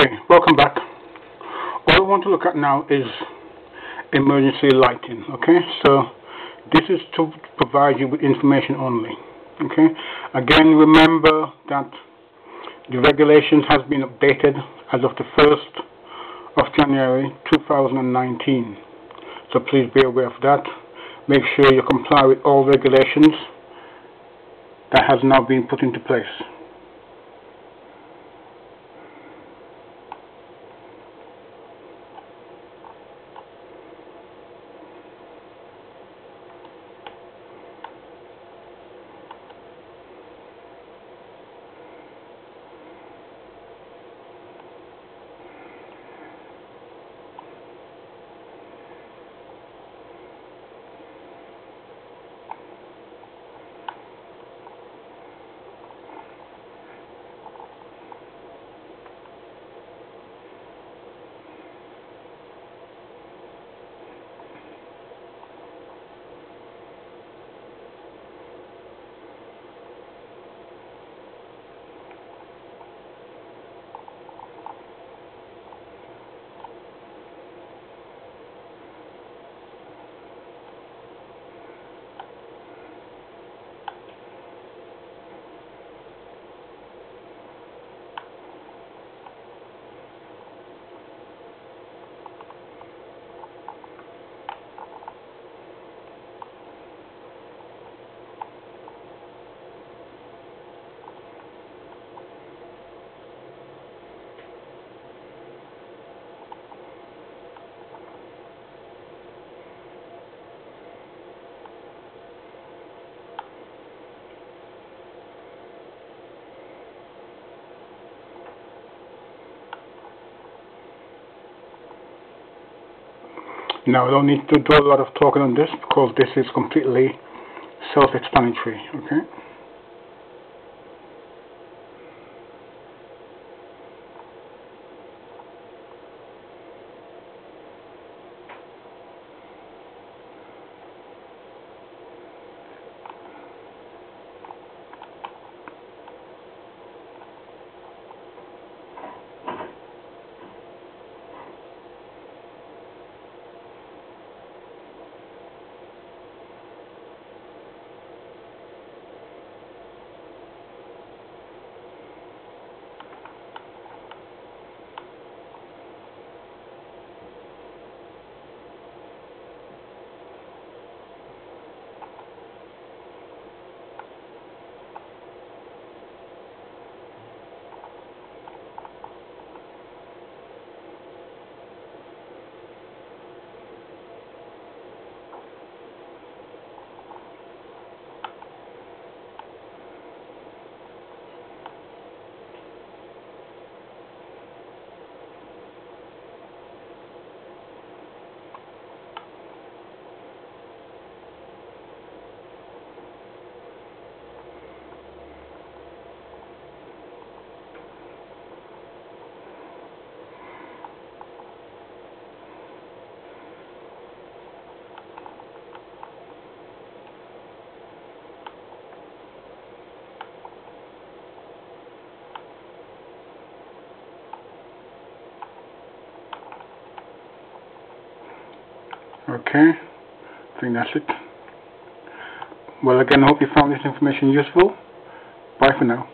Okay, welcome back. All I want to look at now is emergency lighting. Okay, so this is to provide you with information only. Okay, again, remember that the regulations has been updated as of the 1st of January 2019. So please be aware of that. Make sure you comply with all regulations that has now been put into place. Now I don't need to do a lot of talking on this because this is completely self-explanatory, okay? Okay, I think that's it. Well again, I hope you found this information useful. Bye for now.